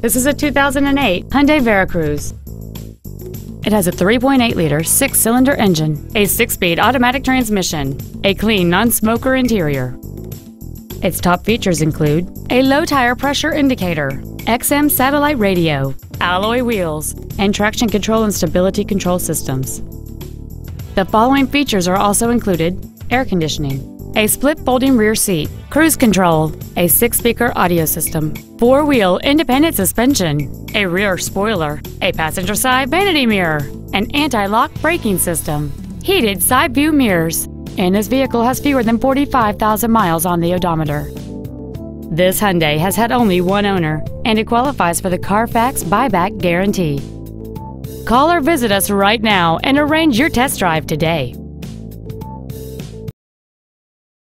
This is a 2008 Hyundai Veracruz. It has a 3.8 liter six cylinder engine, a six speed automatic transmission, a clean non smoker interior. Its top features include a low tire pressure indicator, XM satellite radio, alloy wheels, and traction control and stability control systems. The following features are also included air conditioning, a split folding rear seat, cruise control, a six speaker audio system, four wheel independent suspension, a rear spoiler, a passenger side vanity mirror, an anti lock braking system, heated side view mirrors, and this vehicle has fewer than 45,000 miles on the odometer. This Hyundai has had only one owner, and it qualifies for the Carfax buyback guarantee. Call or visit us right now and arrange your test drive today.